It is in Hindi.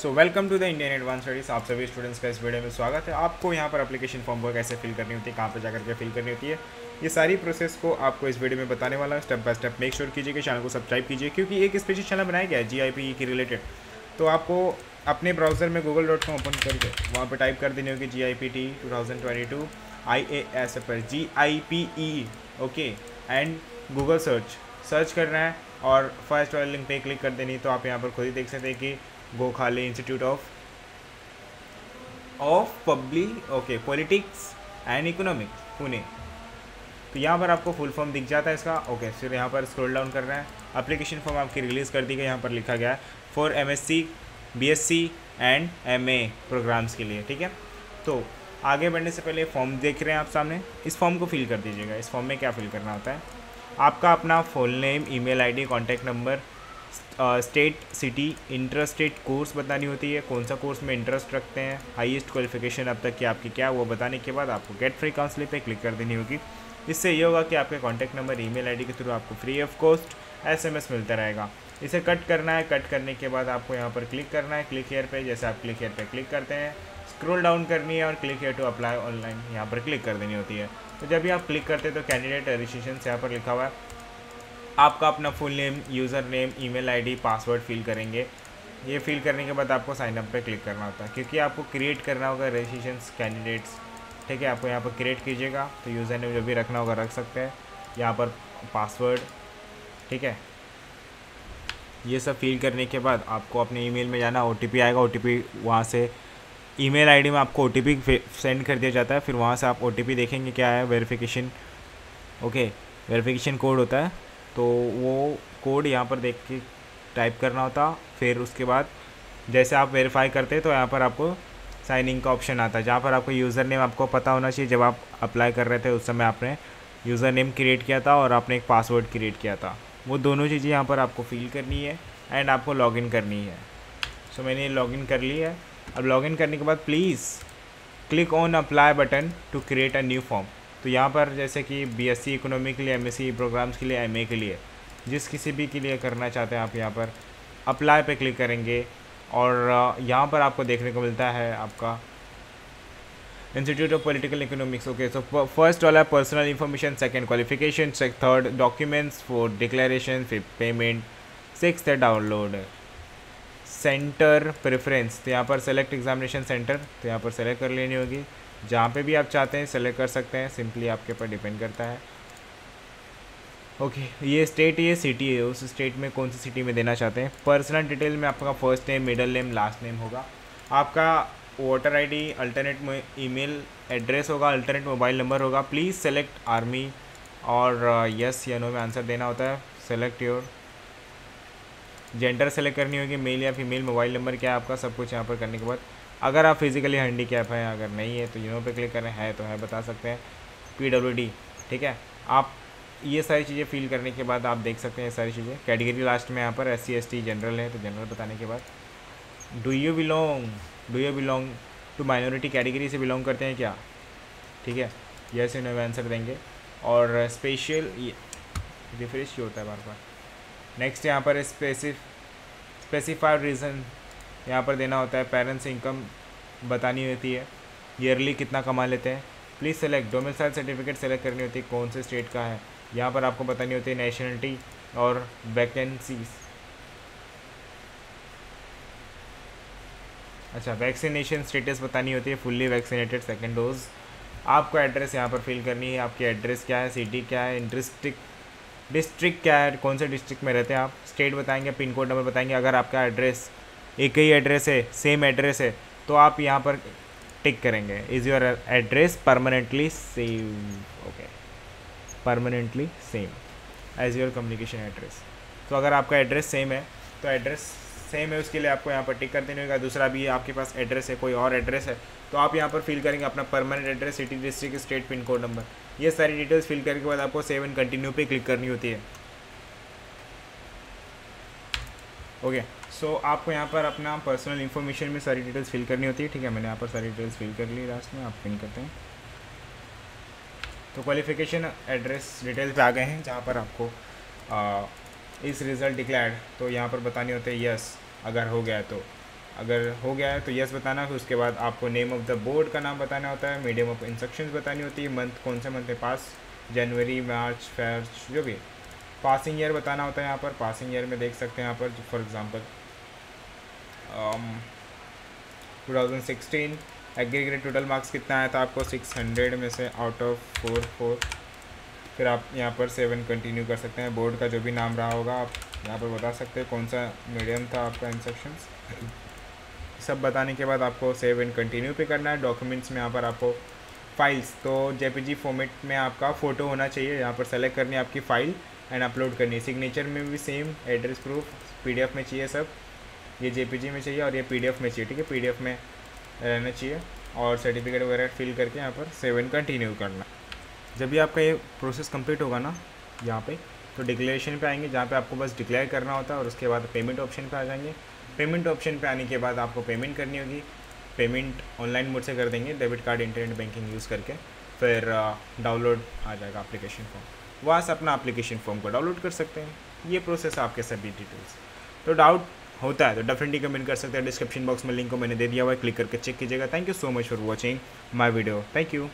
So welcome to the Indian advance studies आप सभी स्टूडेंट्स का इस वीडियो में स्वागत है। आपको यहाँ पर एप्लीकेशन फॉर्म को कैसे फिल करनी होती है, कहाँ पर जाकर के फिल करनी होती है। ये सारी प्रोसेस को आपको इस वीडियो में बताने वाला है। Step by step make sure कीजिए कि चैनल को सब्सक्राइब कीजिए, क्योंकि एक स्पेशल चैनल बनाया गया है जी के रिलेटेड तो आपको अपने ब्राउज़र में गूगल डॉट कॉम ओपन करके वहाँ पर टाइप कर देनी होगी G I P T two thousand twenty two I A S F S G I P E okay and Google search search करना है और फ़र्स्ट वाले लिंक पे क्लिक कर देनी तो आप यहाँ पर खुद ही देख सकते हैं कि Gokhale institute of of public okay politics and economics Pune तो यहाँ पर आपको फुल फॉर्म दिख जाता है इसका। ओके फिर यहाँ पर स्क्रॉल डाउन कर रहे हैं। एप्लीकेशन फॉर्म आपकी रिलीज़ कर दी गई, यहाँ पर लिखा गया है। For M S C B S C and M A programs के लिए, ठीक है? तो आगे बढ़ने से पहले फॉर्म देख रहे हैं आप सामने। इस फॉर्म को फिल कर दीजिएगा। इस फॉर्म में क्या फिल करना होता है? आपका अपना full name e email ID contact number state city inter state course बतानी होती है। कौन सा कोर्स में इंटरेस्ट रखते हैं? हाईएस्ट क्वालिफिकेशन अब तक की आपकी क्या? वो बताने के बाद आपको गेट फ्री काउंसलिंग पे क्लिक कर देनी होगी। इससे ये होगा कि आपके कॉन्टैक्ट नंबर ईमेल आईडी के थ्रू आपको फ्री ऑफ़ कॉस्ट एसएमएस मिलता रहेगा। इसे कट करना है। कट करने के बाद आपको यहाँ पर क्लिक करना है। क्लिक हेयर पे। जैसे आप क्लिक हेयर पे क्लिक करते हैं स्क्रोल डाउन करनी है और click here to apply online यहाँ पर क्लिक कर देनी होती है। तो जब भी आप क्लिक करते हैं तो कैंडिडेट रजिस्ट्रेशन से यहाँ पर लिखा हुआ है। आपका अपना full name user name email ID password fill करेंगे। ये फिल करने के बाद आपको साइनअप पे क्लिक करना होता है, क्योंकि आपको क्रिएट करना होगा रजिस्ट्रेशन कैंडिडेट्स ठीक है? आपको यहाँ पर क्रिएट कीजिएगा तो यूज़र नेम जो भी रखना होगा रख सकते हैं। यहाँ पर पासवर्ड ठीक है? ये सब फिल करने के बाद आपको अपने ईमेल में जाना ओटीपी आएगा ओ टी वहाँ से ईमेल आईडी में आपको ओटीपी सेंड कर दिया जाता है, फिर वहाँ से आप ओटीपी देखेंगे क्या है वेरिफिकेशन ओके वेरिफिकेशन कोड होता है। तो वो कोड यहाँ पर देख के टाइप करना होता फिर उसके बाद जैसे आप वेरीफाई करते तो यहाँ पर आपको साइन इन का ऑप्शन आता है। जहाँ पर आपको यूज़र नेम आपको पता होना चाहिए जब आप अप्लाई कर रहे थे उस समय आपने यूज़र नेम क्रिएट किया था और आपने एक पासवर्ड क्रिएट किया था। वो दोनों चीज़ें यहाँ पर आपको फिल करनी है एंड आपको लॉगिन करनी है। सो so, मैंने लॉगिन कर ली है। अब लॉगिन करने के बाद please click on apply button to create a new form तो यहाँ पर जैसे कि बी एस सी इकोनॉमी के लिए एम एस सी प्रोग्राम्स के लिए एम ए के लिए, जिस किसी भी के लिए करना चाहते हैं आप यहाँ पर अप्लाई पे क्लिक करेंगे और यहाँ पर आपको देखने को मिलता है आपका institute of political economics okay so first वाला personal information second qualification third documents fourth declaration fifth payment six है डाउनलोड सेंटर प्रेफरेंस तो यहाँ पर सेलेक्ट एग्जामिनेशन सेंटर तो यहाँ पर सेलेक्ट कर लेनी होगी. जहाँ पे भी आप चाहते हैं सेलेक्ट कर सकते हैं सिंपली आपके ऊपर डिपेंड करता है। ओके ये स्टेट ये सिटी है। उस स्टेट में कौन सी सिटी में देना चाहते हैं? पर्सनल डिटेल में आपका first name middle name last name होगा। आपका voter ID alternate email address होगा अल्टरनेट मोबाइल नंबर होगा। प्लीज़ सेलेक्ट आर्मी और यस या नो में आंसर देना होता है। सेलेक्ट योर जेंडर सेलेक्ट करनी होगी। मेल या फीमेल मोबाइल नंबर क्या है आपका? सब कुछ यहाँ पर करने के बाद। अगर आप फिज़िकली हैंडी कैप हैं, अगर नहीं है तो यूनो पे क्लिक करें, है तो है, बता सकते हैं। पी डब्ल्यू डी ठीक है? आप ये सारी चीज़ें फिल करने के बाद आप देख सकते हैं ये सारी चीज़ें। कैटेगरी लास्ट में यहाँ पर एस सी जनरल है तो जनरल बताने के बाद। Do you belong do you belong to minority category से बिलोंग करते हैं क्या? ठीक है? यस इन्हें आंसर देंगे। और स्पेशल रिफ्रेश होता है बार बार? नेक्स्ट यहाँ पर स्पेसिफ स्पेसिफाइड रीज़न यहाँ पर देना होता है पेरेंट्स इनकम बतानी होती है। ईयरली कितना कमा लेते हैं? Please select domicile certificate select करनी होती है, कौन से स्टेट का है। यहाँ पर आपको बतानी होती है नेशनलिटी और वैकेंसीज अच्छा वैक्सीनेशन स्टेटस बतानी होती है फुल्ली वैक्सीनेटेड सेकेंड डोज आपको एड्रेस यहाँ पर फिल करनी है, आपकी एड्रेस क्या है सिटी क्या है डिस्ट्रिक्ट डिस्ट्रिक्ट क्या है, कौन से डिस्ट्रिक्ट में रहते हैं आप? स्टेट बताएँगे पिन कोड नंबर बताएँगे, अगर आपका एड्रेस एक ही एड्रेस है सेम एड्रेस है तो आप यहाँ पर टिक करेंगे। Is your address permanently same okay permanently same as your communication address तो अगर आपका एड्रेस सेम है तो एड्रेस सेम है, उसके लिए आपको यहाँ पर टिक कर देने होगा। दूसरा भी आपके पास एड्रेस है, कोई और एड्रेस है तो आप यहाँ पर फिल करेंगे अपना permanent address city district state pin code number ये सारी डिटेल्स फिल करने के बाद आपको सेव एंड कंटिन्यू पे क्लिक करनी होती है। ओके सो so, आपको यहाँ पर अपना पर्सनल इन्फॉर्मेशन में सारी डिटेल्स फिल करनी होती है। ठीक है मैंने यहाँ पर सारी डिटेल्स फिल कर ली लास्ट में आप पिन करते हैं। तो क्वालिफिकेशन एड्रेस डिटेल्स पे आ गए हैं जहाँ पर आपको इस रिज़ल्ट डिक्लेयर्ड तो यहाँ पर बतानी होती है यस अगर हो गया तो। अगर हो गया है तो यस बताना फिर उसके बाद आपको नेम ऑफ़ द बोर्ड का नाम बताना होता है मीडियम ऑफ़ इंस्ट्रक्शन बतानी होती है मंथ कौन सा मंथ है पास जनवरी मार्च फेर्च जो भी। पासिंग ईयर बताना होता है यहाँ पर पासिंग ईयर में देख सकते हैं यहाँ पर for example two thousand sixteen aggregate total marks कितना आया था आपको? सिक्स हंड्रेड में से आउट ऑफ़ फोर फोर फिर आप यहाँ पर सेवन कंटिन्यू कर सकते हैं। बोर्ड का जो भी नाम रहा होगा, आप यहाँ पर बता सकते हैं। कौन सा मीडियम था आपका इंस्ट्रक्शंस सब बताने के बाद आपको सेव एंड कंटिन्यू पे करना है। डॉक्यूमेंट्स में यहाँ पर आपको फाइल्स तो जेपीजी फॉर्मेट में आपका फ़ोटो होना चाहिए। यहाँ पर सेलेक्ट करनी है आपकी फ़ाइल एंड अपलोड करनी है। सिग्नेचर में भी सेम एड्रेस प्रूफ पीडीएफ में चाहिए सब। ये जेपीजी में चाहिए और ये पीडीएफ में चाहिए, ठीक है? पीडीएफ में रहना चाहिए और सर्टिफिकेट वगैरह फिल करके यहाँ पर सेवन कंटिन्यू करना। जब भी आपका ये प्रोसेस कंप्लीट होगा ना, यहाँ पे तो डिक्लेरेशन पे आएँगे, जहाँ पे आपको बस डिक्लेयर करना होता है और उसके बाद पेमेंट ऑप्शन पे आ जाएँगे। पेमेंट ऑप्शन पे आने के बाद आपको पेमेंट करनी होगी। पेमेंट ऑनलाइन मोड से कर देंगे debit card internet banking use करके। फिर डाउनलोड आ जाएगा अप्लीकेशन फॉर्म वहाँ से अपना एप्लीकेशन फॉर्म को डाउनलोड कर सकते हैं। ये प्रोसेस आपके सभी डिटेल्स तो डाउट होता है तो डेफिनेटली कमेंट कर सकते हैं। डिस्क्रिप्शन बॉक्स में लिंक को मैंने दे दिया हुआ है क्लिक करके चेक कीजिएगा। Thank you so much for watching my video thank you